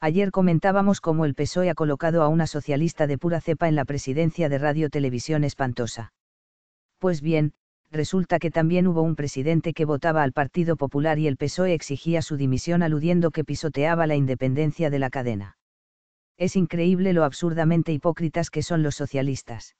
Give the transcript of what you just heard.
Ayer comentábamos cómo el PSOE ha colocado a una socialista de pura cepa en la presidencia de Radio Televisión Espantosa. Pues bien, resulta que también hubo un presidente que votaba al Partido Popular y el PSOE exigía su dimisión aludiendo que pisoteaba la independencia de la cadena. Es increíble lo absurdamente hipócritas que son los socialistas.